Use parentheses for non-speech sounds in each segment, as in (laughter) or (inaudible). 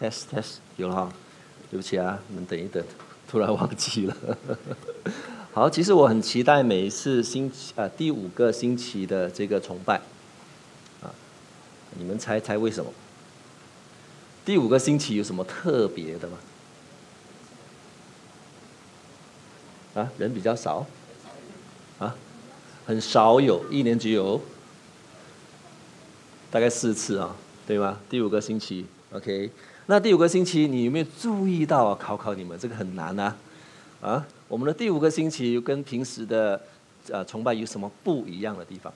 test test 有了哈，对不起啊，你们等一等，突然忘记了。(laughs) 好，其实我很期待每一次星期啊第五个星期的这个崇拜，啊，你们猜猜为什么？第五个星期有什么特别的吗？啊，人比较少，啊，很少有，一年只有大概四次啊，对吗？第五个星期，OK。那第五个星期你有没有注意到啊？考考你们，这个很难呐，啊，我们的第五个星期跟平时的呃崇拜有什么不一样的地方？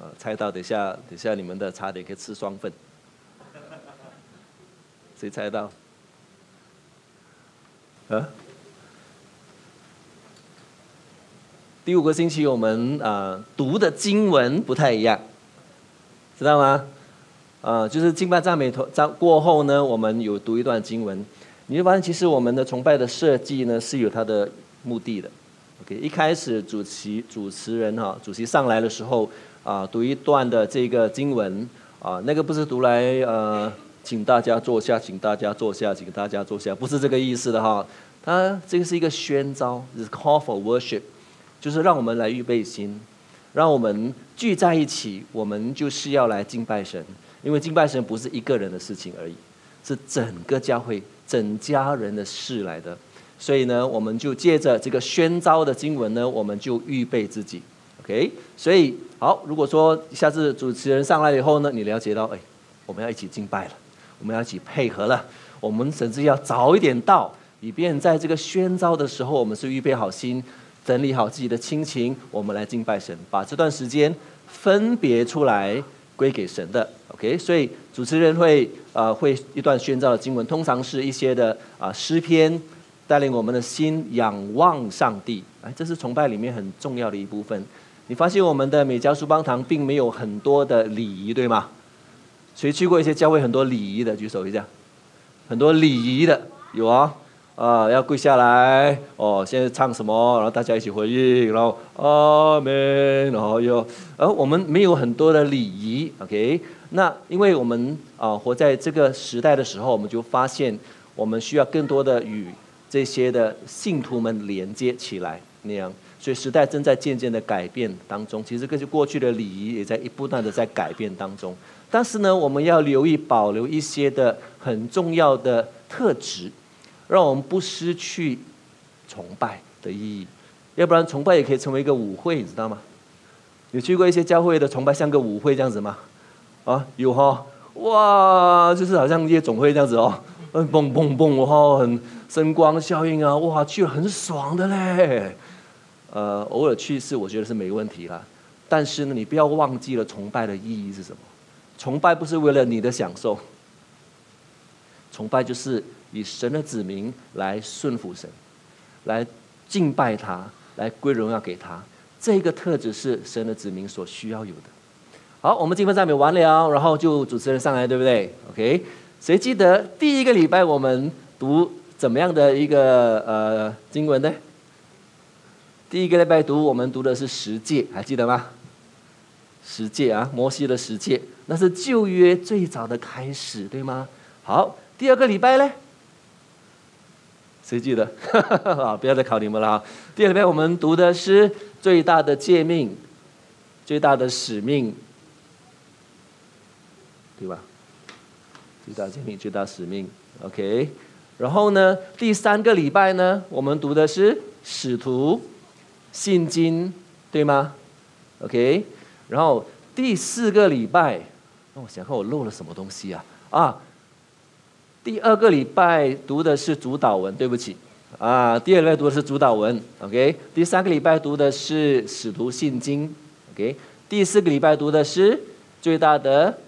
啊，猜到，等下等下你们的差点可以吃双份，(laughs) 谁猜到？啊？第五个星期，我们啊读的经文不太一样，知道吗？啊，就是敬拜赞美头赞过后呢，我们有读一段经文，你就发现其实我们的崇拜的设计呢是有它的目的的。OK，一开始主持主持人哈，主席上来的时候啊，读一段的这个经文啊，那个不是读来呃，请大家坐下，请大家坐下，请大家坐下，不是这个意思的哈。它这个是一个宣召，是 call for worship。就是让我们来预备心，让我们聚在一起，我们就是要来敬拜神。因为敬拜神不是一个人的事情而已，是整个教会、整家人的事来的。所以呢，我们就借着这个宣召的经文呢，我们就预备自己。OK，所以好，如果说下次主持人上来以后呢，你了解到，哎，我们要一起敬拜了，我们要一起配合了，我们甚至要早一点到，以便在这个宣召的时候，我们是预备好心。整理好自己的亲情，我们来敬拜神，把这段时间分别出来归给神的。OK，所以主持人会呃会一段宣召的经文，通常是一些的啊诗篇，带领我们的心仰望上帝。哎，这是崇拜里面很重要的一部分。你发现我们的美加书邦堂并没有很多的礼仪，对吗？谁去过一些教会很多礼仪的？举手一下。很多礼仪的有啊。啊，要跪下来哦！现在唱什么？然后大家一起回应，然后阿门，然后又，而我们没有很多的礼仪，OK？那因为我们啊活在这个时代的时候，我们就发现我们需要更多的与这些的信徒们连接起来，那样，所以时代正在渐渐的改变当中。其实根据过去的礼仪也在一不断的在改变当中，但是呢，我们要留意保留一些的很重要的特质。让我们不失去崇拜的意义，要不然崇拜也可以成为一个舞会，你知道吗？有去过一些教会的崇拜像个舞会这样子吗？啊，有哈，哇，就是好像夜总会这样子哦，嗯，嘣嘣嘣，哈，很声光效应啊，哇，去了很爽的嘞。呃，偶尔去一次我觉得是没问题啦，但是呢，你不要忘记了崇拜的意义是什么？崇拜不是为了你的享受，崇拜就是。以神的子民来顺服神，来敬拜他，来归荣耀给他，这个特质是神的子民所需要有的。好，我们经文赞美完了，然后就主持人上来，对不对？OK，谁记得第一个礼拜我们读怎么样的一个呃经文呢？第一个礼拜读我们读的是十诫，还记得吗？十诫啊，摩西的十诫，那是旧约最早的开始，对吗？好，第二个礼拜呢？谁记得？(laughs) 啊，不要再考你们了啊！第二篇我们读的是最大的诫命，最大的使命，对吧？最大诫命，最大使命，OK。然后呢，第三个礼拜呢，我们读的是使徒信经，对吗？OK。然后第四个礼拜，那我想看我漏了什么东西啊？啊！第二个礼拜读的是主导文，对不起，啊，第二个礼拜读的是主导文，OK。第三个礼拜读的是使徒信经，OK。第四个礼拜读的是最大的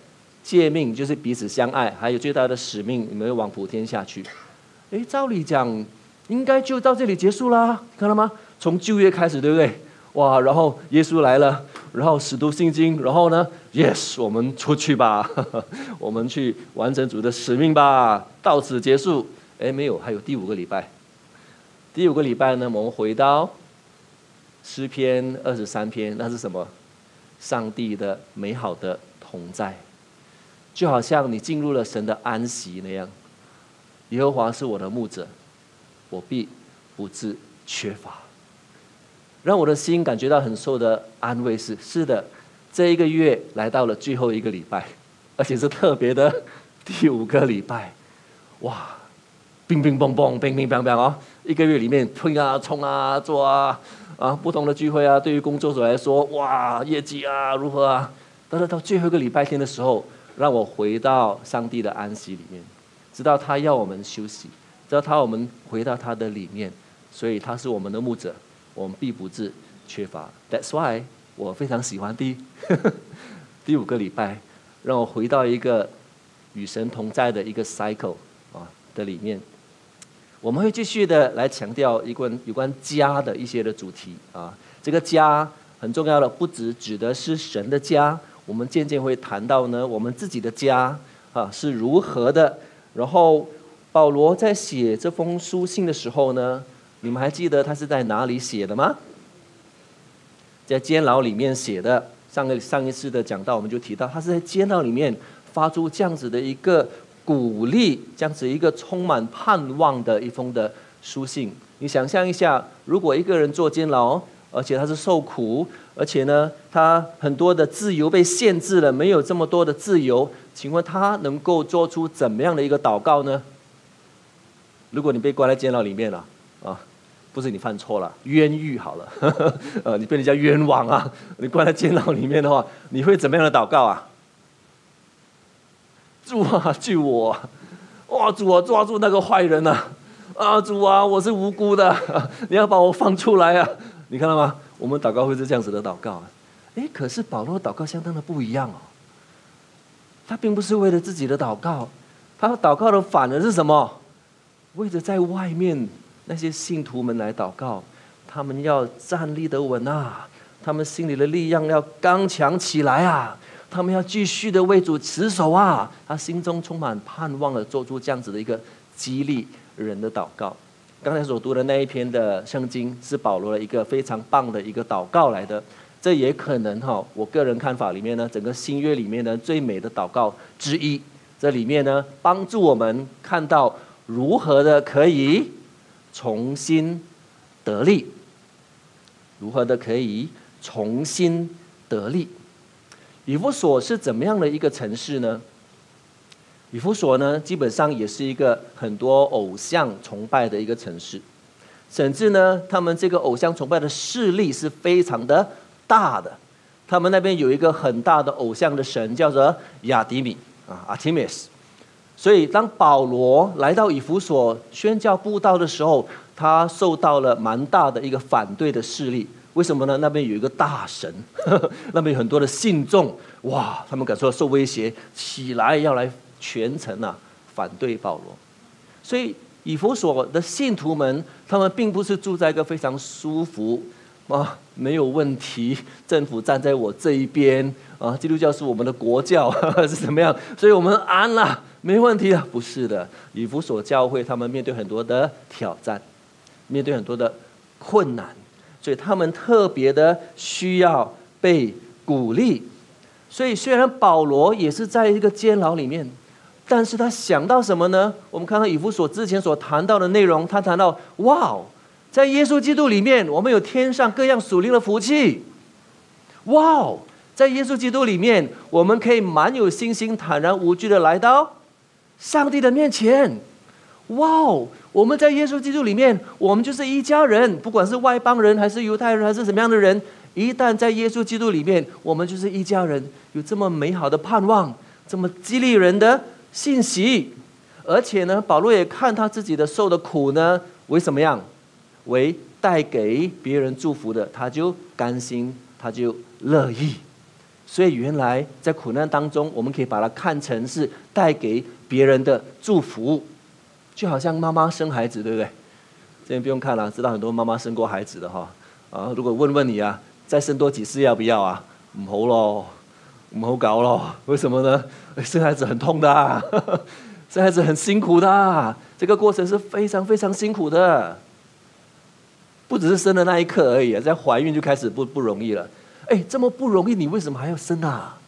诫命，就是彼此相爱，还有最大的使命，你们往普天下去。哎，照理讲应该就到这里结束啦，看到吗？从旧约开始，对不对？哇，然后耶稣来了，然后使徒信经，然后呢？Yes，我们出去吧，(laughs) 我们去完成主的使命吧，到此结束。哎，没有，还有第五个礼拜。第五个礼拜呢，我们回到诗篇二十三篇，那是什么？上帝的美好的同在，就好像你进入了神的安息那样。耶和华是我的牧者，我必不致缺乏。让我的心感觉到很受的安慰是：是的，这一个月来到了最后一个礼拜，而且是特别的 (laughs) 第五个礼拜。哇，乒乒乓乓，乒乒乓乓啊！一个月里面推啊、冲啊、做啊，啊，不同的聚会啊，对于工作者来说，哇，业绩啊如何啊？但是到最后一个礼拜天的时候，让我回到上帝的安息里面。知道他要我们休息，知道他我们回到他的里面，所以他是我们的牧者，我们必不致缺乏。That's why 我非常喜欢第 (laughs) 第五个礼拜，让我回到一个与神同在的一个 cycle 啊的里面。我们会继续的来强调一关有关家的一些的主题啊。这个家很重要的，不只指的是神的家，我们渐渐会谈到呢，我们自己的家啊是如何的。然后保罗在写这封书信的时候呢，你们还记得他是在哪里写的吗？在监牢里面写的。上个上一次的讲到，我们就提到他是在监牢里面发出这样子的一个鼓励，这样子一个充满盼望的一封的书信。你想象一下，如果一个人坐监牢，而且他是受苦，而且呢，他很多的自由被限制了，没有这么多的自由。请问他能够做出怎么样的一个祷告呢？如果你被关在监牢里面了，啊，不是你犯错了，冤狱好了，(laughs) 呃，你被人家冤枉啊，你关在监牢里面的话，你会怎么样的祷告啊？主啊，救我！哇，主啊，抓住那个坏人呐！啊，主啊，我是无辜的，你要把我放出来啊！你看到吗？我们祷告会是这样子的祷告啊。哎，可是保罗祷告相当的不一样哦。他并不是为了自己的祷告，他祷告的反而是什么？为着在外面那些信徒们来祷告，他们要站立得稳啊，他们心里的力量要刚强起来啊，他们要继续的为主持守啊，他心中充满盼望的做出这样子的一个激励人的祷告。刚才所读的那一篇的圣经是保罗的一个非常棒的一个祷告来的。这也可能哈，我个人看法里面呢，整个新约里面呢最美的祷告之一。这里面呢，帮助我们看到如何的可以重新得力，如何的可以重新得力。以弗所是怎么样的一个城市呢？以弗所呢，基本上也是一个很多偶像崇拜的一个城市，甚至呢，他们这个偶像崇拜的势力是非常的。大的，他们那边有一个很大的偶像的神，叫做亚迪米啊，Artemis。所以当保罗来到以弗所宣教布道的时候，他受到了蛮大的一个反对的势力。为什么呢？那边有一个大神，(laughs) 那边有很多的信众，哇，他们感受到受威胁，起来要来全程啊反对保罗。所以以弗所的信徒们，他们并不是住在一个非常舒服。啊，没有问题，政府站在我这一边啊，基督教是我们的国教 (laughs) 是怎么样？所以我们安了，没问题啊。不是的，以弗所教会他们面对很多的挑战，面对很多的困难，所以他们特别的需要被鼓励。所以虽然保罗也是在一个监牢里面，但是他想到什么呢？我们看看以弗所之前所谈到的内容，他谈到哇。在耶稣基督里面，我们有天上各样属灵的福气。哇哦，在耶稣基督里面，我们可以满有信心、坦然无惧的来到上帝的面前。哇哦，我们在耶稣基督里面，我们就是一家人，不管是外邦人还是犹太人还是什么样的人，一旦在耶稣基督里面，我们就是一家人。有这么美好的盼望，这么激励人的信息，而且呢，保罗也看他自己的受的苦呢，为什么样？为带给别人祝福的，他就甘心，他就乐意。所以原来在苦难当中，我们可以把它看成是带给别人的祝福，就好像妈妈生孩子，对不对？这边不用看了，知道很多妈妈生过孩子的哈。啊，如果问问你啊，再生多几次要不要啊？唔好咯，唔好搞咯。为什么呢？生孩子很痛的，(laughs) 生孩子很辛苦的，这个过程是非常非常辛苦的。不只是生的那一刻而已，在怀孕就开始不不容易了。哎，这么不容易，你为什么还要生啊？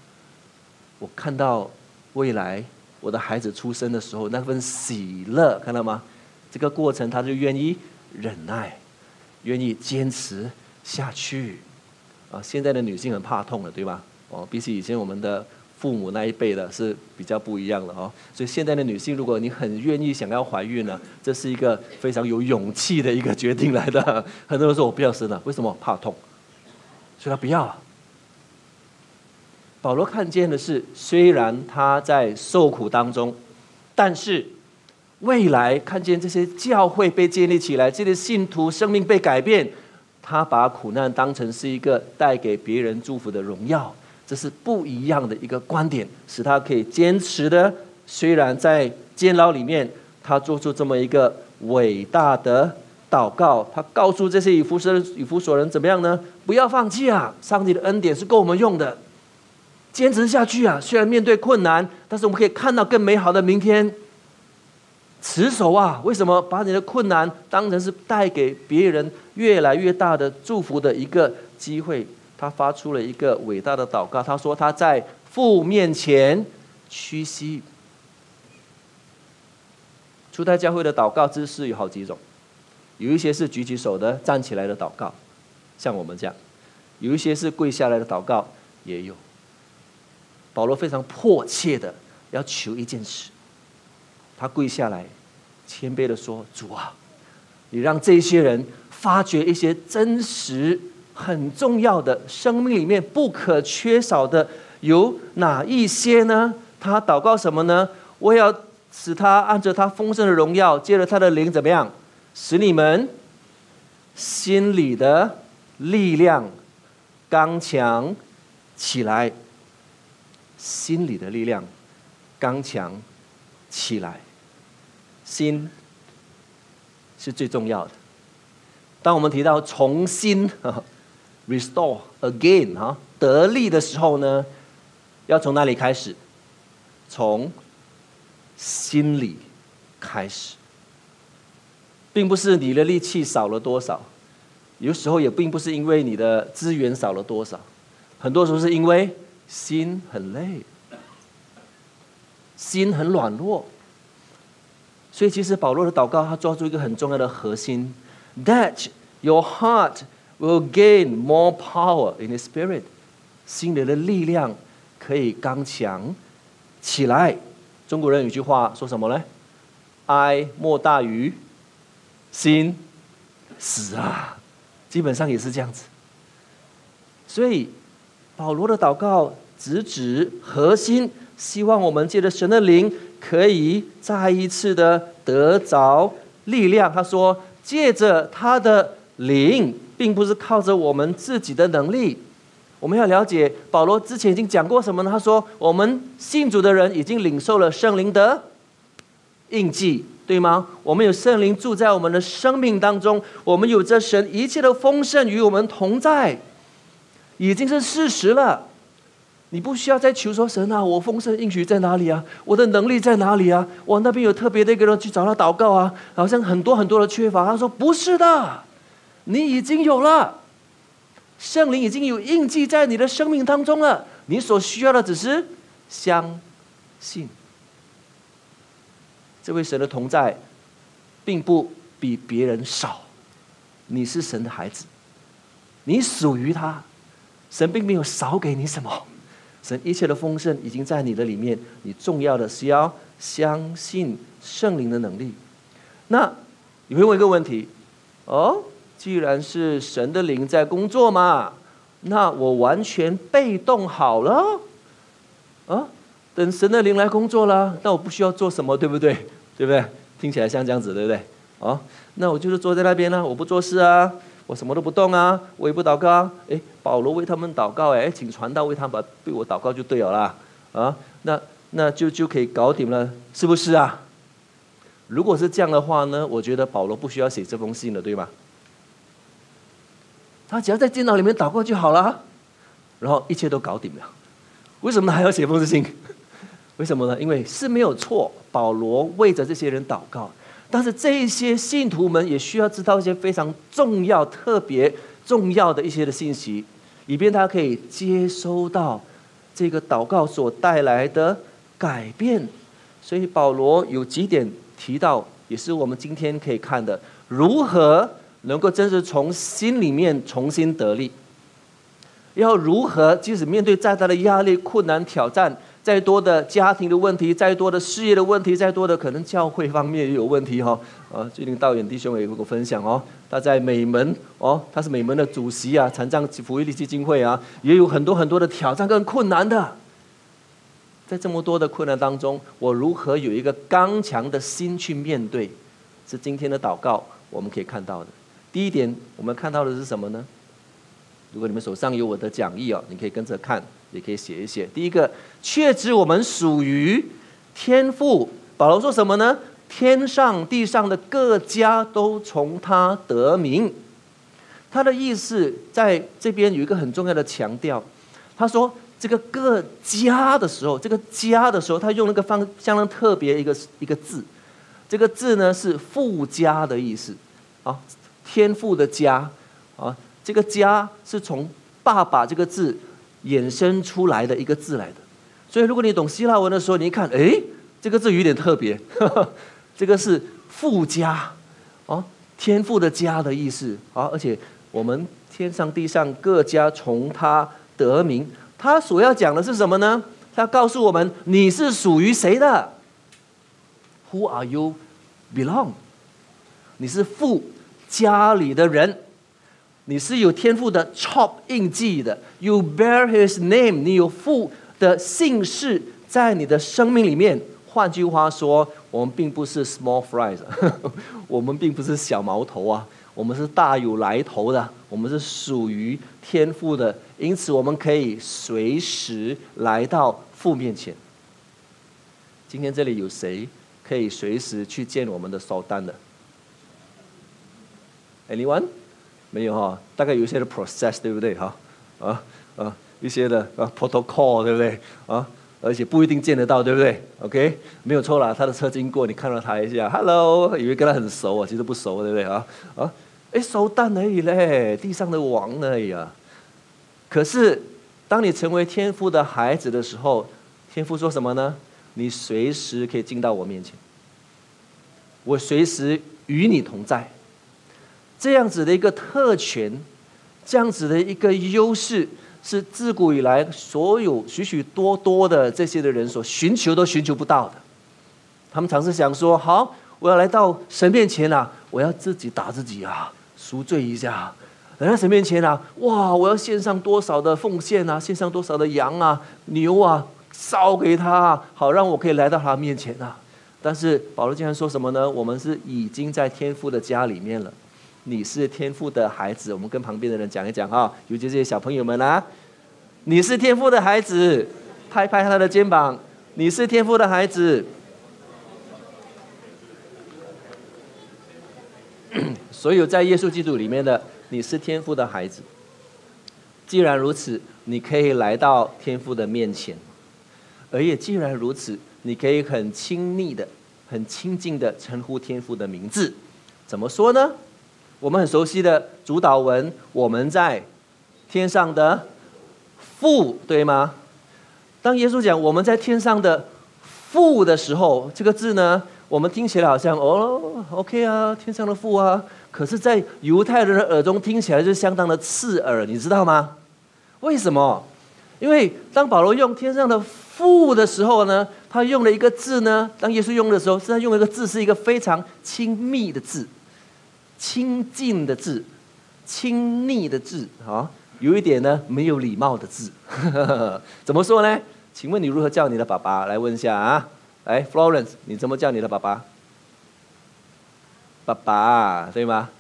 我看到未来我的孩子出生的时候那份喜乐，看到吗？这个过程他就愿意忍耐，愿意坚持下去。啊，现在的女性很怕痛的，对吧？哦，比起以前我们的父母那一辈的是比较不一样的哦。所以现在的女性，如果你很愿意想要怀孕呢，这是一个非常有勇气的一个决定来的。很多人说我不要生了，为什么？怕痛。所以他不要了。保罗看见的是，虽然他在受苦当中，但是未来看见这些教会被建立起来，这些信徒生命被改变。他把苦难当成是一个带给别人祝福的荣耀，这是不一样的一个观点，使他可以坚持的。虽然在监牢里面，他做出这么一个伟大的祷告，他告诉这些以弗所以弗所人怎么样呢？不要放弃啊！上帝的恩典是够我们用的，坚持下去啊！虽然面对困难，但是我们可以看到更美好的明天。持守啊！为什么把你的困难当成是带给别人越来越大的祝福的一个机会？他发出了一个伟大的祷告。他说他在父面前屈膝。初代教会的祷告姿势有好几种，有一些是举起手的站起来的祷告，像我们这样；有一些是跪下来的祷告，也有。保罗非常迫切的要求一件事。他跪下来，谦卑的说：“主啊，你让这些人发掘一些真实、很重要的生命里面不可缺少的有哪一些呢？他祷告什么呢？我要使他按着他丰盛的荣耀，借着他的灵怎么样，使你们心里的力量刚强起来，心里的力量刚强起来。”心是最重要的。当我们提到重新 (laughs) restore again 啊得力的时候呢，要从哪里开始？从心里开始，并不是你的力气少了多少，有时候也并不是因为你的资源少了多少，很多时候是因为心很累，心很软弱。所以，其实保罗的祷告，他抓住一个很重要的核心：that your heart will gain more power in the spirit，心里的力量可以刚强起来。中国人有句话说什么呢？哀莫大于心死啊！基本上也是这样子。所以，保罗的祷告直指核心，希望我们借着神的灵。可以再一次的得着力量。他说：“借着他的灵，并不是靠着我们自己的能力。我们要了解，保罗之前已经讲过什么呢？他说，我们信主的人已经领受了圣灵的印记，对吗？我们有圣灵住在我们的生命当中，我们有着神一切的丰盛与我们同在，已经是事实了。”你不需要再求说神啊，我丰盛应许在哪里啊？我的能力在哪里啊？我那边有特别的一个人去找他祷告啊，好像很多很多的缺乏。他说不是的，你已经有了，圣灵已经有印记在你的生命当中了。你所需要的只是相信，这位神的同在，并不比别人少。你是神的孩子，你属于他，神并没有少给你什么。神一切的丰盛已经在你的里面，你重要的是要相信圣灵的能力。那你会问一个问题：哦，既然是神的灵在工作嘛，那我完全被动好了啊？等神的灵来工作了，那我不需要做什么，对不对？对不对？听起来像这样子，对不对？哦，那我就是坐在那边呢，我不做事啊。我什么都不动啊，我也不祷告啊。哎，保罗为他们祷告，哎，请传道为他们为我祷告就对了啦。啊，那那就就可以搞定了，是不是啊？如果是这样的话呢，我觉得保罗不需要写这封信了，对吗？他只要在电脑里面祷告就好了，然后一切都搞定了。为什么还要写封信？为什么呢？因为是没有错，保罗为着这些人祷告。但是这一些信徒们也需要知道一些非常重要、特别重要的一些的信息，以便他可以接收到这个祷告所带来的改变。所以保罗有几点提到，也是我们今天可以看的，如何能够真是从心里面重新得力。要如何，即使面对再大的压力、困难、挑战，再多的家庭的问题，再多的事业的问题，再多的可能教会方面也有问题哈。啊，最近导演弟兄也有个分享哦，他在美门哦，他是美门的主席啊，残障福利基金会啊，也有很多很多的挑战跟困难的。在这么多的困难当中，我如何有一个刚强的心去面对？是今天的祷告我们可以看到的。第一点，我们看到的是什么呢？如果你们手上有我的讲义哦，你可以跟着看，也可以写一写。第一个，确知我们属于天赋。保罗说什么呢？天上地上的各家都从他得名。他的意思在这边有一个很重要的强调，他说。这个各家的时候，这个家的时候，他用了个方相当特别一个一个字，这个字呢是富家的意思，啊，天赋的家，啊，这个家是从爸爸这个字衍生出来的一个字来的，所以如果你懂希腊文的时候，你一看，哎，这个字有点特别，(laughs) 这个是富家，啊，天赋的家的意思，啊，而且我们天上地上各家从他得名。他所要讲的是什么呢？他告诉我们：你是属于谁的？Who are you belong？你是富家里的人，你是有天赋的 chop 印记的。You bear his name，你有父的姓氏在你的生命里面。换句话说，我们并不是 small fries，(laughs) 我们并不是小毛头啊，我们是大有来头的，我们是属于天赋的。因此，我们可以随时来到父面前。今天这里有谁可以随时去见我们的烧单的？Anyone？没有哈？大概有一些的 process，对不对哈？啊啊，一些的啊 protocol，对不对啊？而且不一定见得到，对不对？OK，没有错啦。他的车经过，你看到他一下，Hello，以为跟他很熟啊，其实不熟，对不对啊？啊，哎，烧蛋而已嘞，地上的王而已啊。可是，当你成为天父的孩子的时候，天父说什么呢？你随时可以进到我面前，我随时与你同在。这样子的一个特权，这样子的一个优势，是自古以来所有许许多多的这些的人所寻求都寻求不到的。他们尝试想说：好，我要来到神面前啊，我要自己打自己啊，赎罪一下。来到神面前啊，哇！我要献上多少的奉献啊，献上多少的羊啊、牛啊，烧给他，好让我可以来到他面前啊。但是保罗竟然说什么呢？我们是已经在天父的家里面了，你是天父的孩子。我们跟旁边的人讲一讲啊，尤其这些小朋友们啊，你是天父的孩子，拍拍他的肩膀，你是天父的孩子。(coughs) 所有在耶稣基督里面的。你是天父的孩子，既然如此，你可以来到天父的面前，而也既然如此，你可以很亲密的、很亲近的称呼天父的名字。怎么说呢？我们很熟悉的主导文：“我们在天上的父”，对吗？当耶稣讲“我们在天上的父”的时候，这个字呢，我们听起来好像哦，OK 啊，天上的父啊。可是，在犹太人的耳中听起来就相当的刺耳，你知道吗？为什么？因为当保罗用天上的父的时候呢，他用了一个字呢；当耶稣用的时候，是他用了一个字，是一个非常亲密的字、亲近的字、亲昵的字啊，有一点呢没有礼貌的字。(laughs) 怎么说呢？请问你如何叫你的爸爸？来问一下啊！来，Florence，你怎么叫你的爸爸？爸爸，对吗？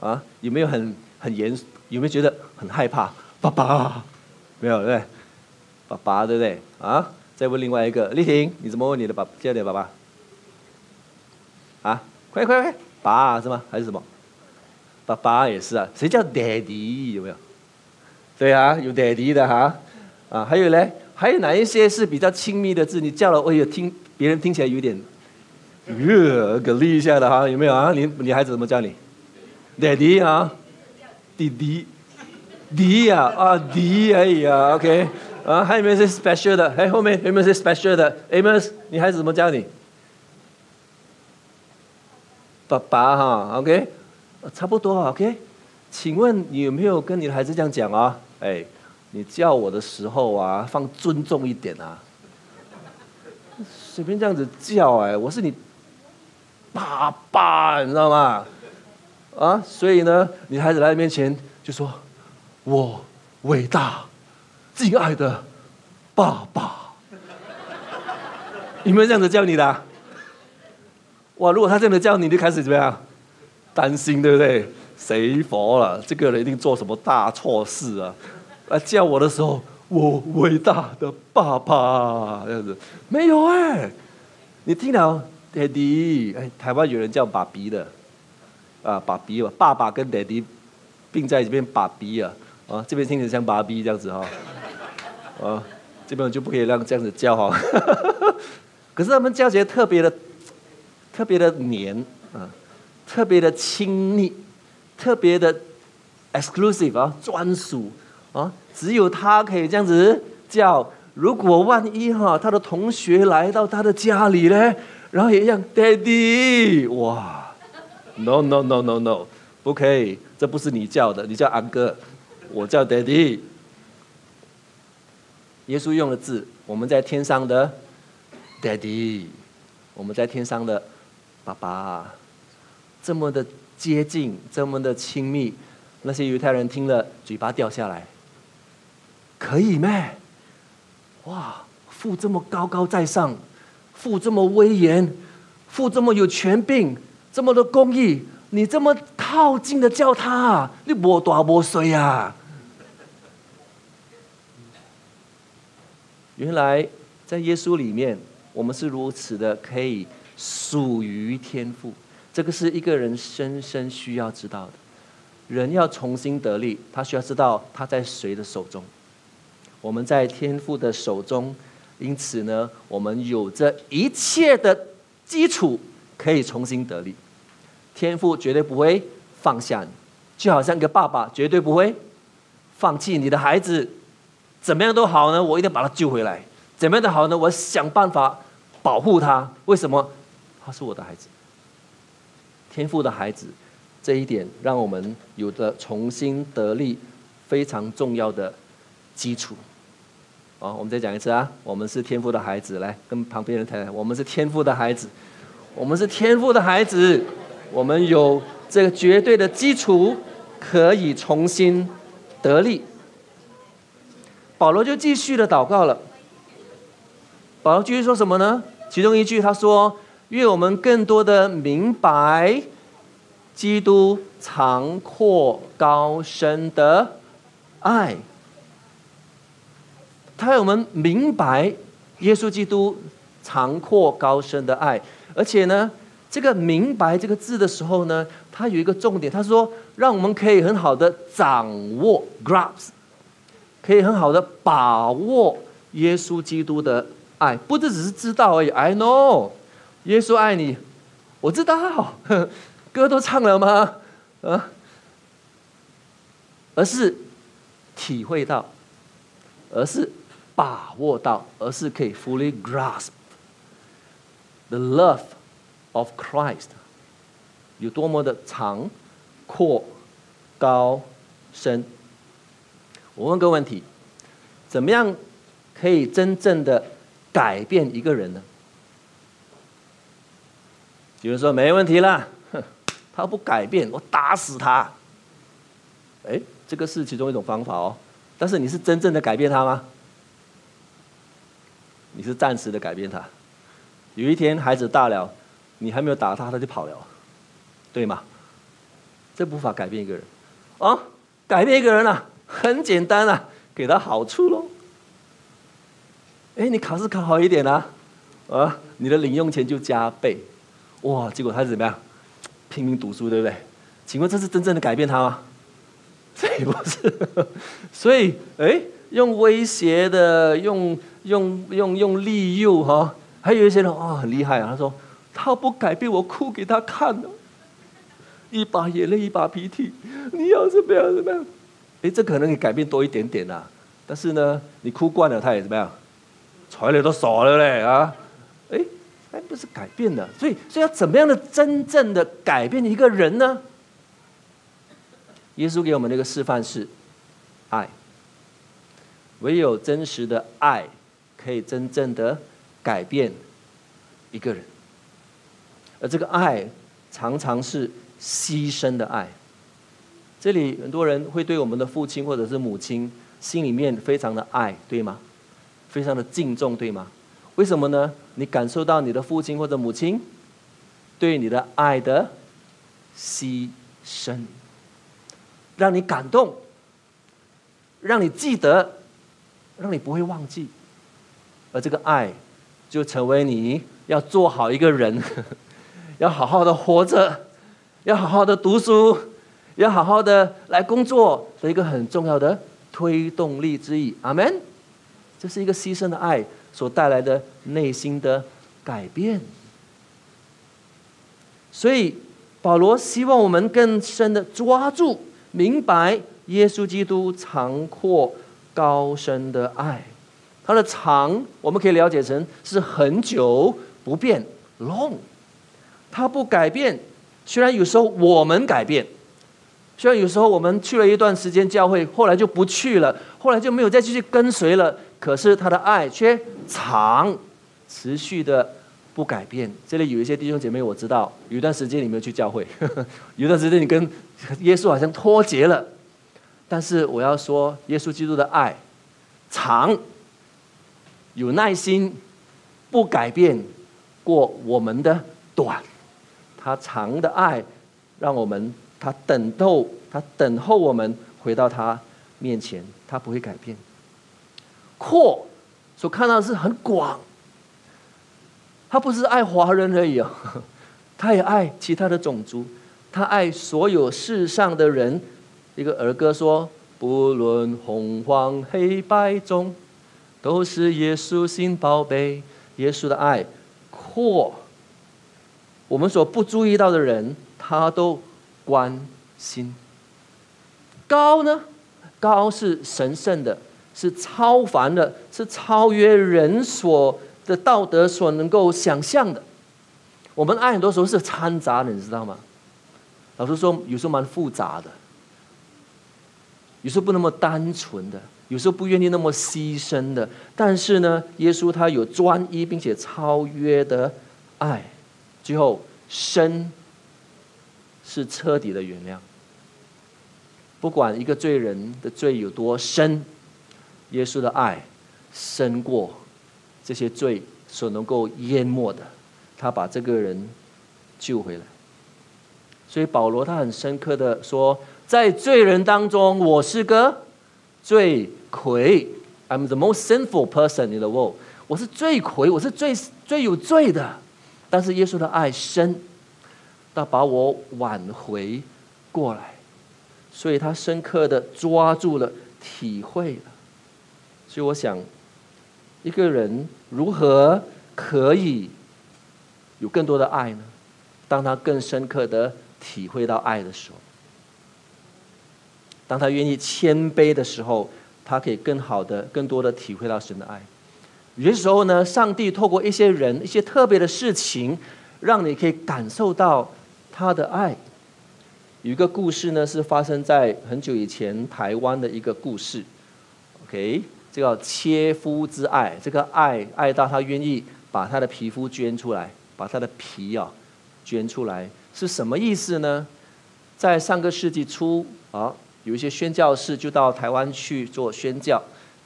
啊，有没有很很严？有没有觉得很害怕？爸爸，没有对对？爸爸对不对？啊，再问另外一个，丽婷，你怎么问你的爸叫你的爸爸？啊，快快快，爸是吗？还是什么？爸爸也是啊，谁叫 daddy 有没有？对啊，有 daddy 的哈。啊，还有嘞，还有哪一些是比较亲密的字？你叫了，哎呀，听别人听起来有点。热，鼓励一下的哈，有没有啊？你你孩子怎么叫你？Daddy 啊，弟弟，弟呀啊弟，哎呀，OK，啊，还有没有是 special 的？哎，后面有没有是 special 的？Amos，你孩子怎么叫你？爸爸哈，OK，差不多啊 OK。请问你有没有跟你的孩子这样讲啊？哎，你叫我的时候啊，放尊重一点啊，随便这样子叫哎，我是你爸爸，你知道吗？啊，所以呢，你孩子来面前就说：“我伟大。”敬爱的爸爸，有没有这样子叫你的？哇！如果他这样子叫你你，就开始怎么样？担心，对不对？谁佛了？这个人一定做什么大错事啊！来叫我的时候，我伟大的爸爸这样子，没有哎。你听到，daddy？哎，台湾有人叫爸比的，啊，爸比吧，爸爸跟 daddy 并在这边，爸比啊，啊，这边听着像爸比这样子哈。啊，这边就不可以让这样子叫哈，(laughs) 可是他们叫起来特别的、特别的黏啊，特别的亲密，特别的 exclusive 啊，专属啊，只有他可以这样子叫。如果万一哈，他的同学来到他的家里呢，然后也一样，daddy，哇，no no no no no，不可以，这不是你叫的，你叫安哥，我叫 daddy。耶稣用的字，我们在天上的 Daddy，我们在天上的爸爸，这么的接近，这么的亲密，那些犹太人听了嘴巴掉下来。可以咩？哇，父这么高高在上，父这么威严，父这么有权柄，这么的公义，你这么靠近的叫他，你莫大莫小呀？原来在耶稣里面，我们是如此的可以属于天赋。这个是一个人深深需要知道的。人要重新得力，他需要知道他在谁的手中。我们在天赋的手中，因此呢，我们有着一切的基础可以重新得力。天赋绝对不会放下你，就好像一个爸爸绝对不会放弃你的孩子。怎么样都好呢？我一定把他救回来。怎么样都好呢？我想办法保护他。为什么？他是我的孩子，天赋的孩子。这一点让我们有着重新得力非常重要的基础。好，我们再讲一次啊！我们是天赋的孩子，来跟旁边人谈谈。我们是天赋的孩子，我们是天赋的孩子，我们有这个绝对的基础，可以重新得力。保罗就继续的祷告了。保罗继续说什么呢？其中一句他说：“愿我们更多的明白基督长阔高深的爱。”他让我们明白耶稣基督长阔高深的爱，而且呢，这个“明白”这个字的时候呢，他有一个重点，他说：“让我们可以很好的掌握 （grasp）。”可以很好的把握耶稣基督的爱，不只只是知道而已。I know，耶稣爱你，我知道，(laughs) 歌都唱了吗？啊，而是体会到，而是把握到，而是可以 fully grasp the love of Christ，有多么的长、阔、高、深。我问个问题：怎么样可以真正的改变一个人呢？有人说没问题啦，(laughs) 他不改变，我打死他。哎，这个是其中一种方法哦。但是你是真正的改变他吗？你是暂时的改变他。有一天孩子大了，你还没有打他，他就跑了，对吗？这无法改变一个人啊！改变一个人啊！很简单啊，给他好处喽。哎，你考试考好一点啊，啊，你的零用钱就加倍，哇！结果他是怎么样？拼命读书，对不对？请问这是真正的改变他吗？这不是。(laughs) 所以，哎，用威胁的，用用用用利诱哈，还有一些人啊，很厉害啊。他说他不改变，我哭给他看的，一把眼泪一把鼻涕，你要怎么样怎么样？哎，这可能你改变多一点点呐，但是呢，你哭惯了，他也怎么样？睬你都傻了嘞啊！哎，还不是改变的。所以，所以要怎么样的真正的改变一个人呢？耶稣给我们的一个示范是爱。唯有真实的爱，可以真正的改变一个人。而这个爱，常常是牺牲的爱。这里很多人会对我们的父亲或者是母亲，心里面非常的爱，对吗？非常的敬重，对吗？为什么呢？你感受到你的父亲或者母亲对你的爱的牺牲，让你感动，让你记得，让你不会忘记，而这个爱就成为你要做好一个人，(laughs) 要好好的活着，要好好的读书，要好好的来工作的一个很重要的推动力之一。阿门。这是一个牺牲的爱所带来的内心的改变，所以保罗希望我们更深的抓住、明白耶稣基督长阔高深的爱。他的长，我们可以了解成是很久不变 （long），他不改变。虽然有时候我们改变，虽然有时候我们去了一段时间教会，后来就不去了，后来就没有再继续跟随了。可是他的爱却长，持续的不改变。这里有一些弟兄姐妹，我知道有一段时间你没有去教会，(laughs) 有一段时间你跟耶稣好像脱节了。但是我要说，耶稣基督的爱长，有耐心，不改变过我们的短。他长的爱，让我们他等候，他等候我们回到他面前，他不会改变。阔，所看到的是很广。他不是爱华人而已啊，(laughs) 他也爱其他的种族，他爱所有世上的人。一个儿歌说：“不论红黄黑白中，都是耶稣心宝贝。”耶稣的爱阔，我们所不注意到的人，他都关心。高呢？高是神圣的。是超凡的，是超越人所的道德所能够想象的。我们爱很多时候是掺杂的，你知道吗？老实说，有时候蛮复杂的，有时候不那么单纯的，有时候不愿意那么牺牲的。但是呢，耶稣他有专一并且超越的爱，最后深是彻底的原谅。不管一个罪人的罪有多深。耶稣的爱胜过这些罪所能够淹没的，他把这个人救回来。所以保罗他很深刻的说，在罪人当中，我是个罪魁，I'm the most sinful person in the world。我是罪魁，我是最最有罪的。但是耶稣的爱深，他把我挽回过来，所以他深刻的抓住了，体会了。所以我想，一个人如何可以有更多的爱呢？当他更深刻的体会到爱的时候，当他愿意谦卑的时候，他可以更好的、更多的体会到神的爱。有些时候呢，上帝透过一些人、一些特别的事情，让你可以感受到他的爱。有一个故事呢，是发生在很久以前台湾的一个故事。OK。这个切肤之爱，这个爱爱到他愿意把他的皮肤捐出来，把他的皮啊捐出来，是什么意思呢？在上个世纪初啊，有一些宣教士就到台湾去做宣教，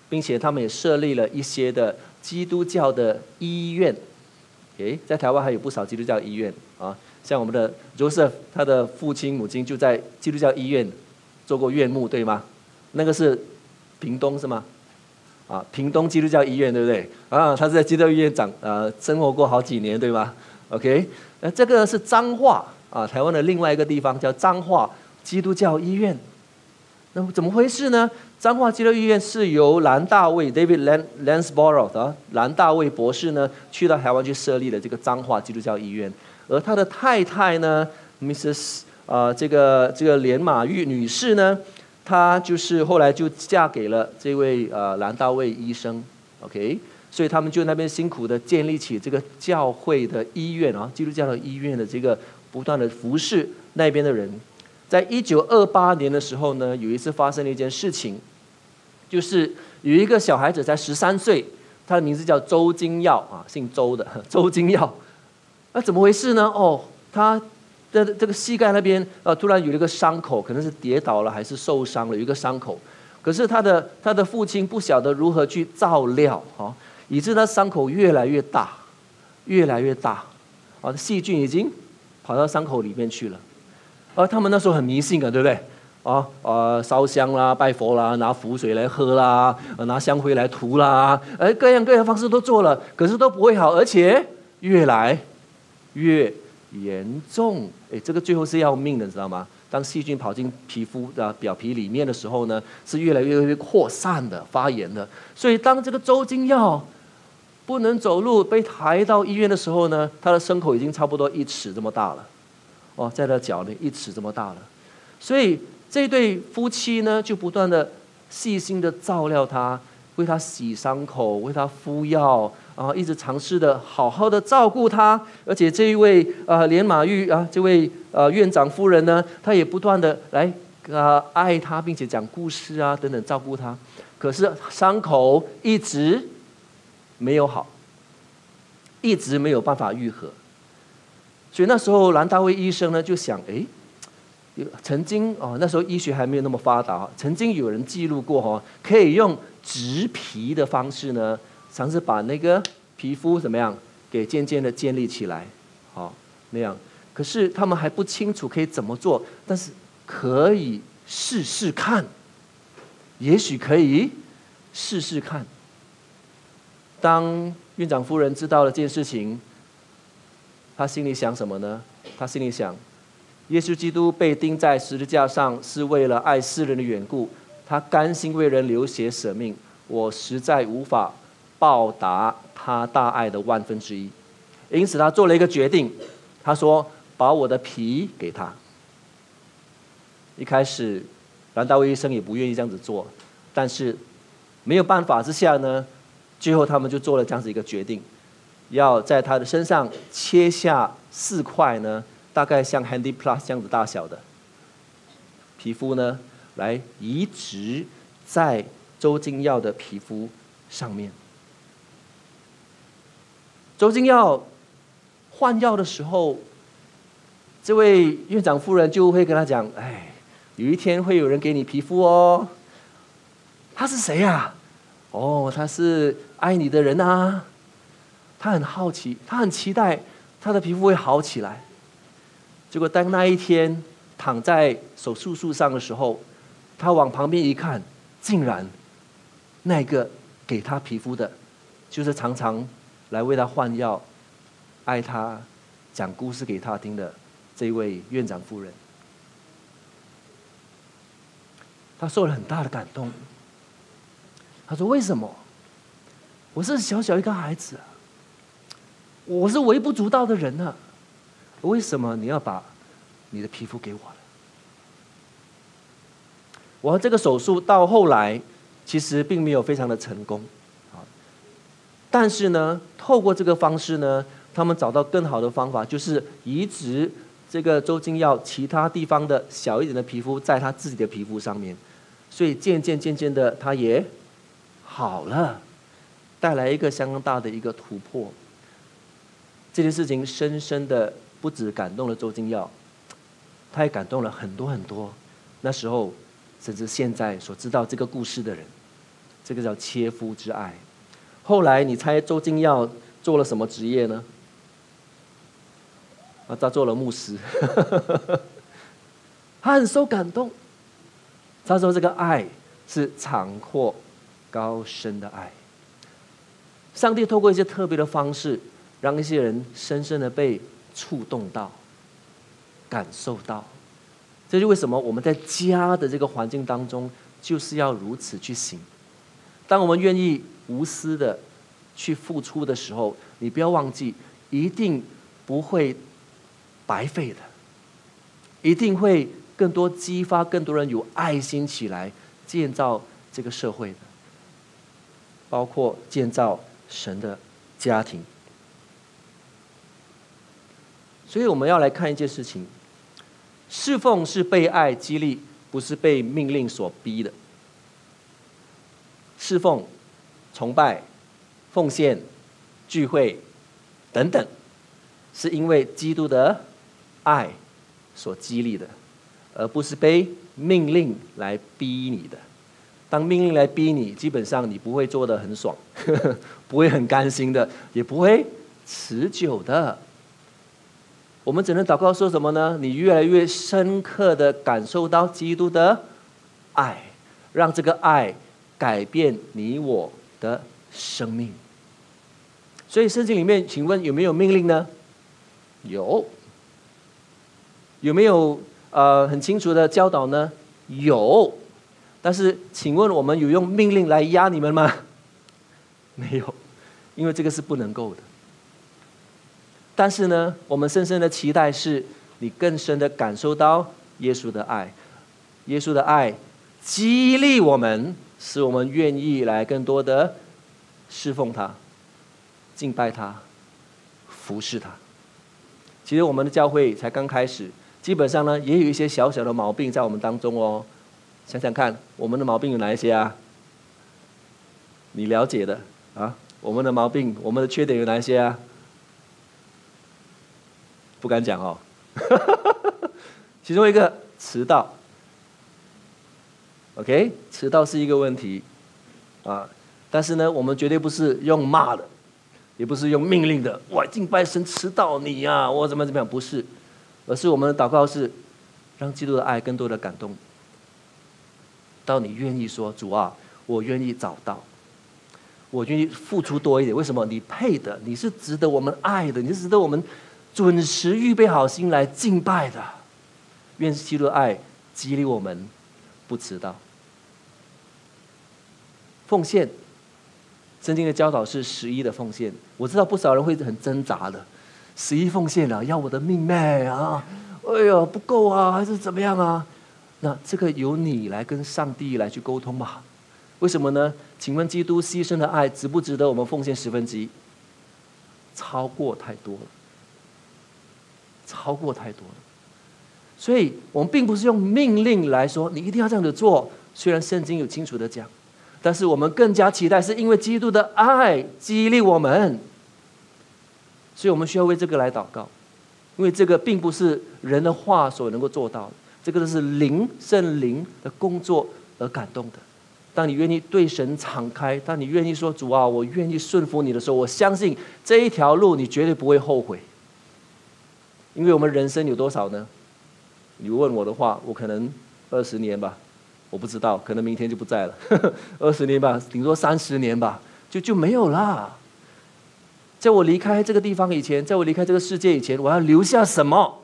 并且他们也设立了一些的基督教的医院。诶，在台湾还有不少基督教医院啊，像我们的 Joseph，他的父亲母亲就在基督教医院做过院牧，对吗？那个是屏东是吗？啊，屏东基督教医院对不对？啊，他是在基督教医院长呃生活过好几年，对吗？OK，那这个是彰化啊，台湾的另外一个地方叫彰化基督教医院。那么怎么回事呢？彰化基督教医院是由兰大卫 David Lan Lansborough 啊，兰大卫博士呢去到台湾去设立了这个彰化基督教医院，而他的太太呢，Mrs 啊这个这个连马玉女士呢。她就是后来就嫁给了这位呃兰大卫医生，OK，所以他们就那边辛苦的建立起这个教会的医院啊，基督教的医院的这个不断的服侍那边的人。在一九二八年的时候呢，有一次发生了一件事情，就是有一个小孩子才十三岁，他的名字叫周金耀啊，姓周的 (laughs) 周金耀。那怎么回事呢？哦，他这这个膝盖那边呃突然有一个伤口，可能是跌倒了还是受伤了，有一个伤口。可是他的他的父亲不晓得如何去照料哈，以致他伤口越来越大，越来越大，啊，细菌已经跑到伤口里面去了。而他们那时候很迷信啊，对不对？啊，呃，烧香啦，拜佛啦，拿符水来喝啦，拿香灰来涂啦，哎，各样各样方式都做了，可是都不会好，而且越来越严重。哎，这个最后是要命的，你知道吗？当细菌跑进皮肤的表皮里面的时候呢，是越来越越扩散的、发炎的。所以当这个周金耀不能走路，被抬到医院的时候呢，他的伤口已经差不多一尺这么大了。哦，在他脚呢一尺这么大了，所以这对夫妻呢就不断的细心的照料他，为他洗伤口，为他敷药，然后一直尝试的好好的照顾他。而且这一位呃连马玉啊，这位呃院长夫人呢，她也不断的来呃爱他，并且讲故事啊等等照顾他。可是伤口一直没有好，一直没有办法愈合。所以那时候，兰大卫医生呢就想，哎，曾经哦，那时候医学还没有那么发达，曾经有人记录过哈，可以用植皮的方式呢，尝试把那个皮肤怎么样，给渐渐的建立起来，好那样。可是他们还不清楚可以怎么做，但是可以试试看，也许可以试试看。当院长夫人知道了这件事情。她心里想什么呢？她心里想，耶稣基督被钉在十字架上是为了爱世人的缘故，他甘心为人流血舍命，我实在无法报答他大爱的万分之一，因此他做了一个决定，他说：“把我的皮给他。”一开始，兰大卫医生也不愿意这样子做，但是没有办法之下呢，最后他们就做了这样子一个决定。要在他的身上切下四块呢，大概像 Handy Plus 这样子大小的皮肤呢，来移植在周金耀的皮肤上面。周金耀换药的时候，这位院长夫人就会跟他讲：“哎，有一天会有人给你皮肤哦。”他是谁呀？哦，他是爱你的人啊。他很好奇，他很期待他的皮肤会好起来。结果当那一天躺在手术室上的时候，他往旁边一看，竟然那个给他皮肤的，就是常常来为他换药、爱他、讲故事给他听的这位院长夫人。他受了很大的感动。他说：“为什么？我是小小一个孩子。”我是微不足道的人呢，为什么你要把你的皮肤给我了？我这个手术到后来其实并没有非常的成功，但是呢，透过这个方式呢，他们找到更好的方法，就是移植这个周金耀其他地方的小一点的皮肤在他自己的皮肤上面，所以渐渐渐渐的，他也好了，带来一个相当大的一个突破。这件事情深深的不止感动了周金耀，他也感动了很多很多那时候甚至现在所知道这个故事的人，这个叫切肤之爱。后来你猜周金耀做了什么职业呢？啊，他做了牧师。(laughs) 他很受感动。他说这个爱是长阔高深的爱。上帝透过一些特别的方式。让一些人深深的被触动到、感受到，这就为什么我们在家的这个环境当中，就是要如此去行。当我们愿意无私的去付出的时候，你不要忘记，一定不会白费的，一定会更多激发更多人有爱心起来，建造这个社会的，包括建造神的家庭。所以我们要来看一件事情：侍奉是被爱激励，不是被命令所逼的。侍奉、崇拜、奉献、聚会等等，是因为基督的爱所激励的，而不是被命令来逼你的。当命令来逼你，基本上你不会做的很爽，呵 (laughs) 呵不会很甘心的，也不会持久的。我们只能祷告说什么呢？你越来越深刻的感受到基督的爱，让这个爱。改变你我的生命，所以圣经里面，请问有没有命令呢？有，有没有呃很清楚的教导呢？有，但是请问我们有用命令来压你们吗？(laughs) 没有，因为这个是不能够的。但是呢，我们深深的期待是你更深的感受到耶稣的爱，耶稣的爱激励我们。使我们愿意来更多的侍奉他、敬拜他、服侍他。其实我们的教会才刚开始，基本上呢也有一些小小的毛病在我们当中哦。想想看，我们的毛病有哪一些啊？你了解的啊？我们的毛病、我们的缺点有哪一些啊？不敢讲哦。(laughs) 其中一个迟到。OK，迟到是一个问题，啊，但是呢，我们绝对不是用骂的，也不是用命令的。我，敬拜神迟到你呀，我怎么怎么样？不是，而是我们的祷告是，让基督的爱更多的感动，到你愿意说主啊，我愿意找到，我愿意付出多一点。为什么？你配的，你是值得我们爱的，你是值得我们准时预备好心来敬拜的。愿基督的爱激励我们，不迟到。奉献，圣经的教导是十一的奉献。我知道不少人会很挣扎的，十一奉献了，要我的命妹啊！哎呦，不够啊，还是怎么样啊？那这个由你来跟上帝来去沟通吧。为什么呢？请问基督牺牲的爱值不值得我们奉献十分之一？超过太多了，超过太多了。所以我们并不是用命令来说，你一定要这样子做。虽然圣经有清楚的讲。但是我们更加期待，是因为基督的爱激励我们，所以我们需要为这个来祷告，因为这个并不是人的话所能够做到的，这个都是灵圣灵的工作而感动的。当你愿意对神敞开，当你愿意说主啊，我愿意顺服你的时候，我相信这一条路你绝对不会后悔，因为我们人生有多少呢？你问我的话，我可能二十年吧。我不知道，可能明天就不在了，(laughs) 二十年吧，顶多三十年吧，就就没有了。在我离开这个地方以前，在我离开这个世界以前，我要留下什么？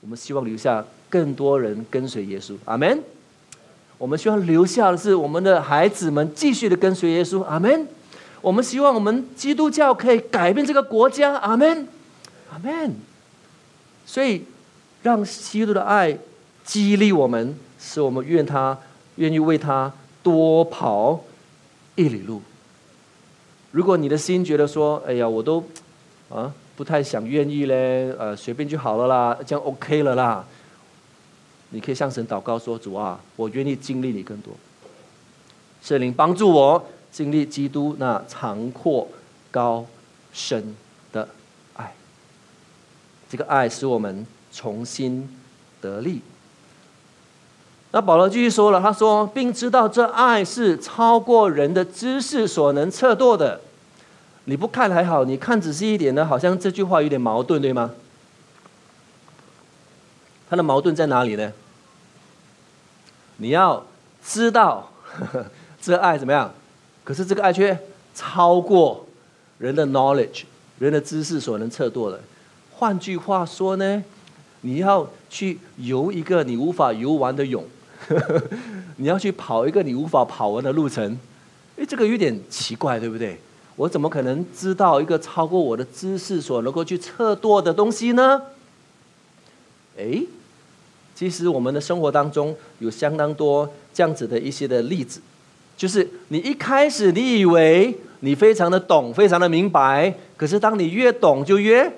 我们希望留下更多人跟随耶稣，阿门。我们希望留下的是我们的孩子们继续的跟随耶稣，阿门。我们希望我们基督教可以改变这个国家，阿门，阿门。所以，让基督的爱激励我们。是我们愿他愿意为他多跑一里路。如果你的心觉得说：“哎呀，我都啊不太想愿意嘞，呃，随便就好了啦，这样 OK 了啦。”你可以向神祷告说：“主啊，我愿意经历你更多。圣灵帮助我经历基督那长阔高深的爱。这个爱使我们重新得力。”那保罗继续说了，他说，并知道这爱是超过人的知识所能测度的。你不看还好，你看仔细一点呢，好像这句话有点矛盾，对吗？他的矛盾在哪里呢？你要知道这爱怎么样，可是这个爱却超过人的 knowledge，人的知识所能测度的。换句话说呢，你要去游一个你无法游完的泳。(laughs) 你要去跑一个你无法跑完的路程，哎，这个有点奇怪，对不对？我怎么可能知道一个超过我的知识所能够去测度的东西呢？哎，其实我们的生活当中有相当多这样子的一些的例子，就是你一开始你以为你非常的懂，非常的明白，可是当你越懂就越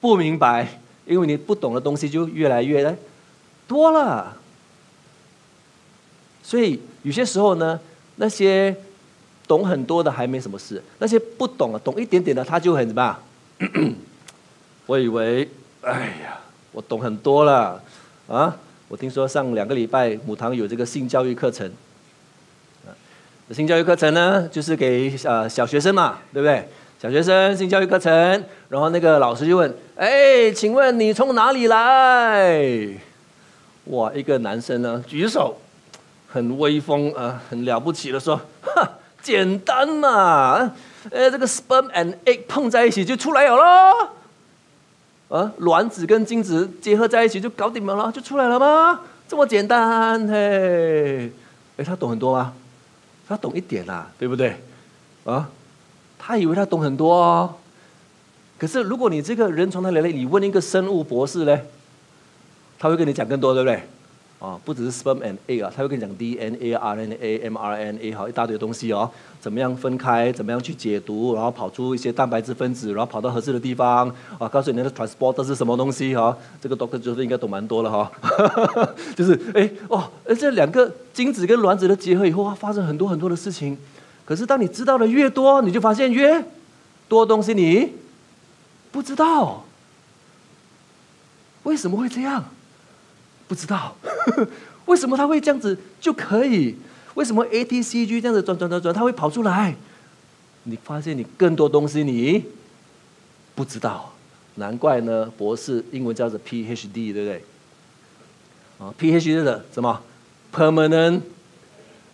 不明白，因为你不懂的东西就越来越多了。所以有些时候呢，那些懂很多的还没什么事，那些不懂啊、懂一点点的，他就很什么？(coughs) 我以为，哎呀，我懂很多了啊！我听说上两个礼拜母堂有这个性教育课程，性教育课程呢，就是给呃小学生嘛，对不对？小学生性教育课程，然后那个老师就问：哎，请问你从哪里来？哇，一个男生呢举手。很威风啊，很了不起的说，哈，简单嘛，呃，这个 sperm and egg 碰在一起就出来了咯，啊，卵子跟精子结合在一起就搞定了，就出来了吗？这么简单嘿，哎，他懂很多吗？他懂一点啦，对不对？啊，他以为他懂很多哦，可是如果你这个人从哪里来，你问一个生物博士嘞，他会跟你讲更多，对不对？啊，不只是 sperm and egg 啊，他会跟你讲 DNA、RNA、mRNA 好一大堆东西哦，怎么样分开，怎么样去解读，然后跑出一些蛋白质分子，然后跑到合适的地方啊，告诉你那个 transporter 是什么东西哈，这个 doctor 就是应该懂蛮多了哈，(laughs) 就是哎哦，而这两个精子跟卵子的结合以后啊，发生很多很多的事情，可是当你知道的越多，你就发现越多东西你不知道，为什么会这样？不知道 (laughs) 为什么他会这样子就可以？为什么 A T C G 这样子转转转转，他会跑出来？你发现你更多东西你不知道，难怪呢。博士英文叫做 P H D，对不对？啊，P H D 的什么？Permanent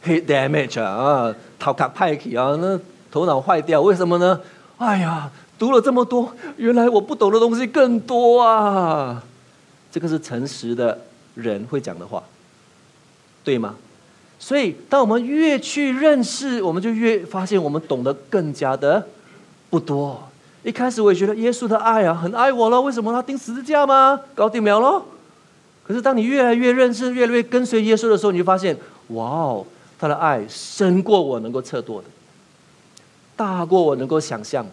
head damage 啊，头壳派气啊，那头脑坏掉，为什么呢？哎呀，读了这么多，原来我不懂的东西更多啊！这个是诚实的。人会讲的话，对吗？所以，当我们越去认识，我们就越发现我们懂得更加的不多。一开始我也觉得耶稣的爱啊，很爱我了。为什么他钉十字架吗？搞定没有咯。可是，当你越来越认识、越来越跟随耶稣的时候，你就发现，哇哦，他的爱深过我能够测度的，大过我能够想象的。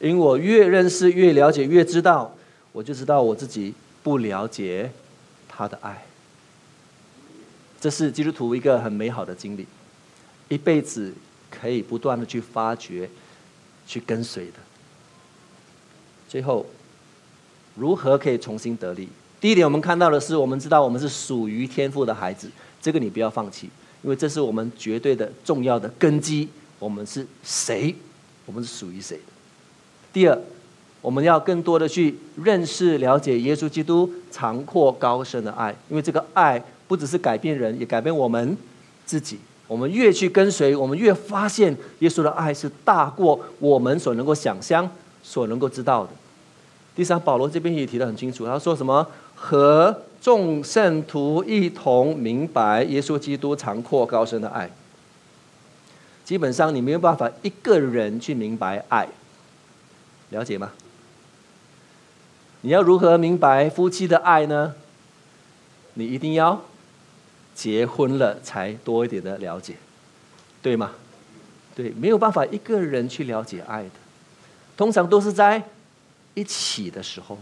因为我越认识、越了解、越知道，我就知道我自己不了解。他的爱，这是基督徒一个很美好的经历，一辈子可以不断的去发掘、去跟随的。最后，如何可以重新得力？第一点，我们看到的是，我们知道我们是属于天赋的孩子，这个你不要放弃，因为这是我们绝对的重要的根基。我们是谁？我们是属于谁的？第二。我们要更多的去认识、了解耶稣基督长阔高深的爱，因为这个爱不只是改变人，也改变我们自己。我们越去跟随，我们越发现耶稣的爱是大过我们所能够想象、所能够知道的。第三，保罗这边也提得很清楚，他说什么？和众圣徒一同明白耶稣基督长阔高深的爱。基本上，你没有办法一个人去明白爱，了解吗？你要如何明白夫妻的爱呢？你一定要结婚了才多一点的了解，对吗？对，没有办法一个人去了解爱的，通常都是在一起的时候。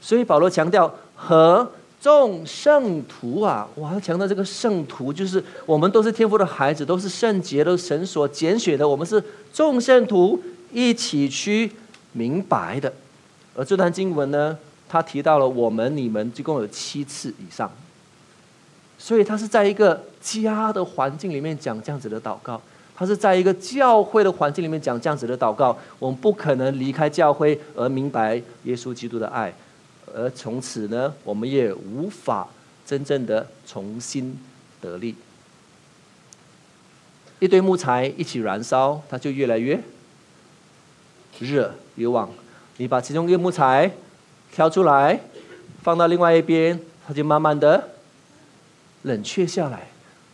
所以保罗强调和众圣徒啊，我要强调这个圣徒，就是我们都是天父的孩子，都是圣洁的神所拣选的，我们是众圣徒一起去明白的。而这段经文呢，他提到了我们、你们，一共有七次以上。所以他是在一个家的环境里面讲这样子的祷告，他是在一个教会的环境里面讲这样子的祷告。我们不可能离开教会而明白耶稣基督的爱，而从此呢，我们也无法真正的重新得力。一堆木材一起燃烧，它就越来越热越旺。你把其中一个木材挑出来，放到另外一边，它就慢慢的冷却下来。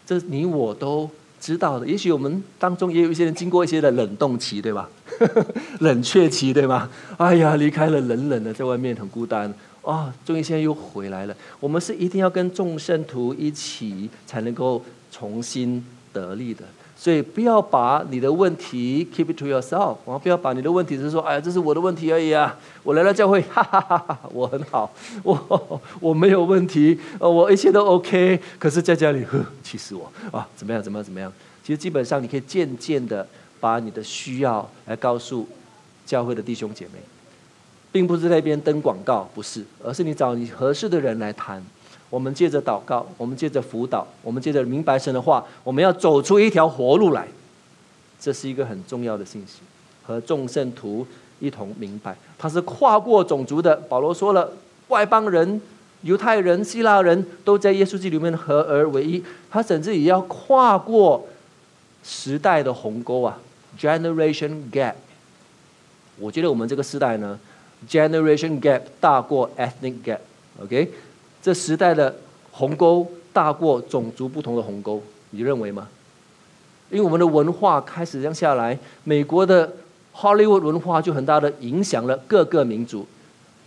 这你我都知道的。也许我们当中也有一些人经过一些的冷冻期，对吧？(laughs) 冷却期，对吗？哎呀，离开了，冷冷的，在外面很孤单。啊，终于现在又回来了。我们是一定要跟众圣徒一起，才能够重新得力的。所以不要把你的问题 keep it to yourself，然后不要把你的问题是说，哎呀，这是我的问题而已啊！我来到教会，(laughs) 哈哈哈哈，我很好，我我没有问题，呃，我一切都 OK。可是在家里，呵，气死我啊！怎么样？怎么样？怎么样？其实基本上你可以渐渐的把你的需要来告诉教会的弟兄姐妹，并不是在那边登广告，不是，而是你找你合适的人来谈。我们借着祷告，我们借着辅导，我们借着明白神的话，我们要走出一条活路来。这是一个很重要的信息，和众圣徒一同明白，他是跨过种族的。保罗说了，外邦人、犹太人、希腊人都在耶稣基督里面合而为一。他甚至也要跨过时代的鸿沟啊，generation gap。我觉得我们这个时代呢，generation gap 大过 ethnic gap。OK。这时代的鸿沟大过种族不同的鸿沟，你认为吗？因为我们的文化开始这样下来，美国的 Hollywood 文化就很大的影响了各个民族，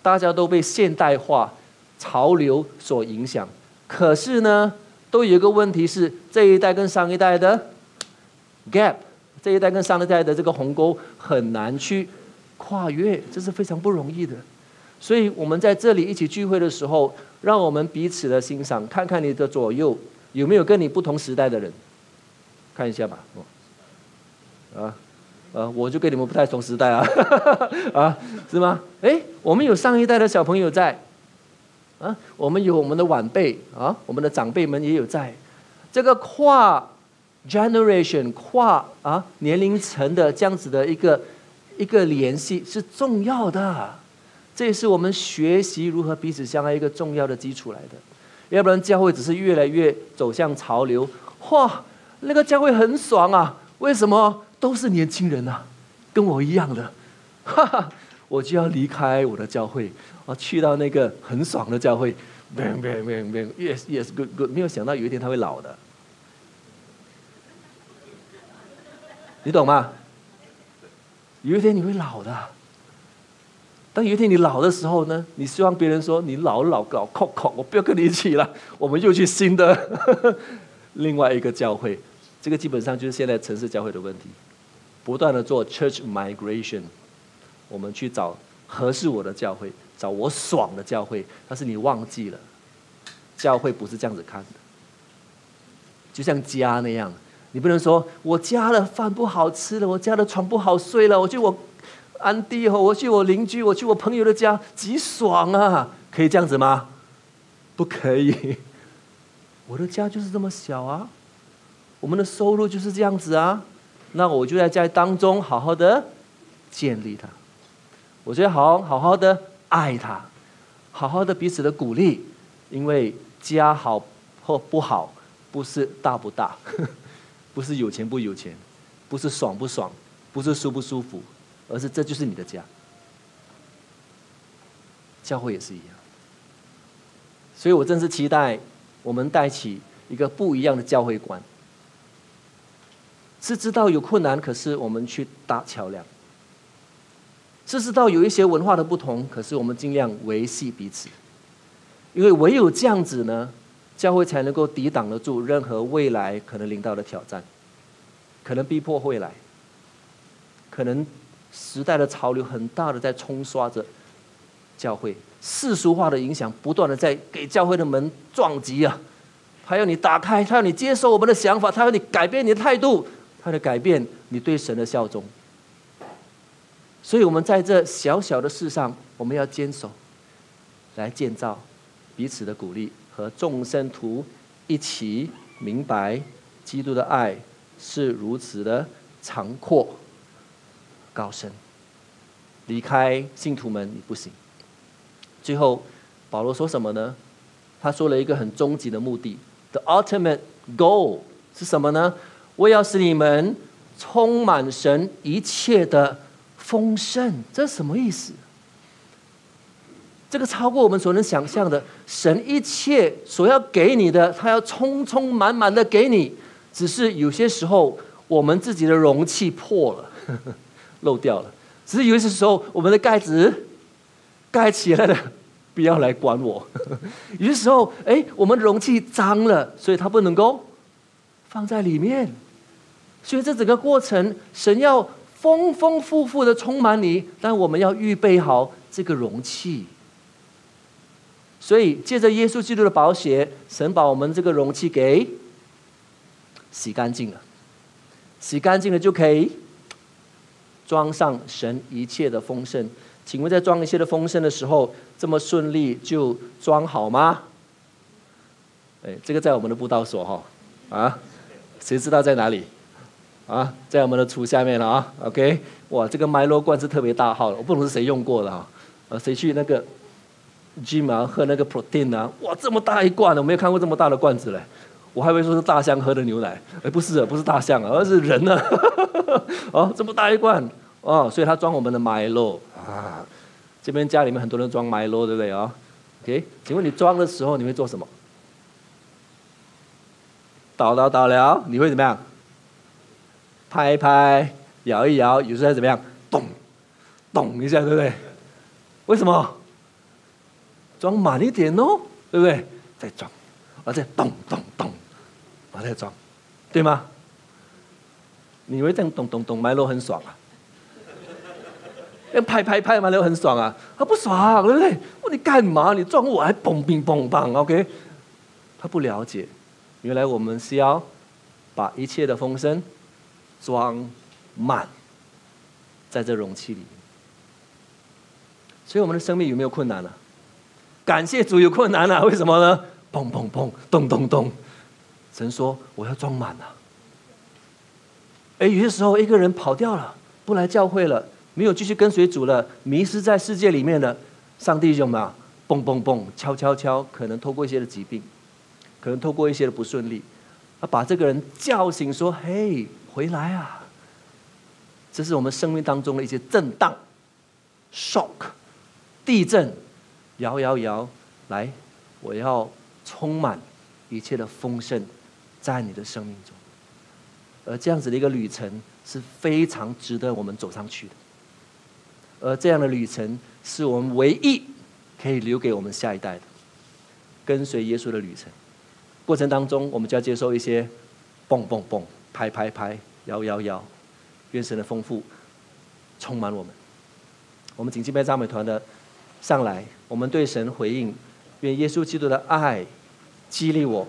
大家都被现代化潮流所影响。可是呢，都有一个问题是，这一代跟上一代的 gap，这一代跟上一代的这个鸿沟很难去跨越，这是非常不容易的。所以我们在这里一起聚会的时候。让我们彼此的欣赏，看看你的左右有没有跟你不同时代的人，看一下吧。啊，呃，我就跟你们不太同时代啊，(laughs) 啊，是吗？哎，我们有上一代的小朋友在，啊，我们有我们的晚辈啊，我们的长辈们也有在，这个跨 generation 跨啊年龄层的这样子的一个一个联系是重要的。这也是我们学习如何彼此相爱一个重要的基础来的，要不然教会只是越来越走向潮流。哇，那个教会很爽啊！为什么都是年轻人啊？跟我一样的，哈哈，我就要离开我的教会，我去到那个很爽的教会。bang bang bang bang，yes yes good good。没有想到有一天他会老的，你懂吗？有一天你会老的。当有一天你老的时候呢？你希望别人说你老老老靠靠，我不要跟你一起了，(laughs) 我们又去新的 (laughs) 另外一个教会。这个基本上就是现在城市教会的问题，不断的做 church migration，我们去找合适我的教会，找我爽的教会。但是你忘记了，教会不是这样子看的，就像家那样，你不能说我家的饭不好吃了，我家的床不好睡了，我就我。安迪哦，我去我邻居，我去我朋友的家，极爽啊！可以这样子吗？不可以。我的家就是这么小啊，我们的收入就是这样子啊。那我就在家当中好好的建立它，我就要好好好的爱他，好好的彼此的鼓励。因为家好或不好，不是大不大，(laughs) 不是有钱不有钱，不是爽不爽，不是舒不舒服。而是这就是你的家，教会也是一样，所以我真是期待我们带起一个不一样的教会观，是知道有困难，可是我们去搭桥梁；是知道有一些文化的不同，可是我们尽量维系彼此，因为唯有这样子呢，教会才能够抵挡得住任何未来可能临到的挑战，可能逼迫会来，可能。时代的潮流很大的在冲刷着教会，世俗化的影响不断的在给教会的门撞击啊！他要你打开，他要你接受我们的想法，他要你改变你的态度，他要改变你对神的效忠。所以，我们在这小小的事上，我们要坚守，来建造彼此的鼓励，和众生徒一起明白基督的爱是如此的长阔。高深，离开信徒们你不行。最后，保罗说什么呢？他说了一个很终极的目的：The ultimate goal 是什么呢？我要使你们充满神一切的丰盛。这什么意思？这个超过我们所能想象的。神一切所要给你的，他要充充满满的给你。只是有些时候，我们自己的容器破了。漏掉了。只是有些时候，我们的盖子盖起来了，(laughs) 不要来管我。(laughs) 有些时候，哎，我们容器脏了，所以它不能够放在里面。所以这整个过程，神要丰丰富富的充满你，但我们要预备好这个容器。所以借着耶稣基督的宝血，神把我们这个容器给洗干净了，洗干净了就可以装上神一切的丰盛。请问在装一切的丰盛的时候，这么顺利就装好吗？哎，这个在我们的布道所哈啊，谁知道在哪里？啊，在我们的橱下面了啊。OK，哇，这个麦洛罐是特别大号的，我不懂是谁用过的哈。呃，谁去那个？Gym 啊，喝那个 protein 啊，哇，这么大一罐的，我没有看过这么大的罐子嘞。我还以为说是大象喝的牛奶，哎，不是，不是大象啊，而是人呢。(laughs) 哦，这么大一罐，哦，所以他装我们的 Milo 啊。这边家里面很多人装 Milo，对不对啊？OK，请问你装的时候你会做什么？倒倒倒了，你会怎么样？拍一拍，摇一摇，有时候怎么样？咚，咚一下，对不对？为什么？装满一点哦，对不对？再装，而且咚咚咚，我再装，对吗？你以为这样咚咚咚麦乐很爽啊？要拍拍拍麦乐很爽啊？他不爽，对不对？问你干嘛？你撞我还嘣冰嘣嘣，OK？他不了解，原来我们是要把一切的风声装满在这容器里。所以我们的生命有没有困难呢？感谢主有困难啊，为什么呢？砰砰砰，咚咚咚，神说我要装满了。哎，有些时候一个人跑掉了，不来教会了，没有继续跟随主了，迷失在世界里面了，上帝就嘛，嘣嘣嘣，敲敲敲，可能透过一些的疾病，可能透过一些的不顺利，啊，把这个人叫醒，说：“嘿，回来啊！”这是我们生命当中的一些震荡、shock、地震。摇摇摇，来！我要充满一切的丰盛，在你的生命中。而这样子的一个旅程是非常值得我们走上去的。而这样的旅程是我们唯一可以留给我们下一代的，跟随耶稣的旅程。过程当中，我们就要接受一些蹦蹦蹦、拍拍拍、摇摇摇，愿神的丰富充满我们。我们请敬拜赞美团的。上来，我们对神回应，愿耶稣基督的爱激励我。